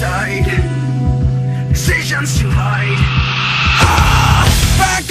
suicide Decisions to hide. Ah, Back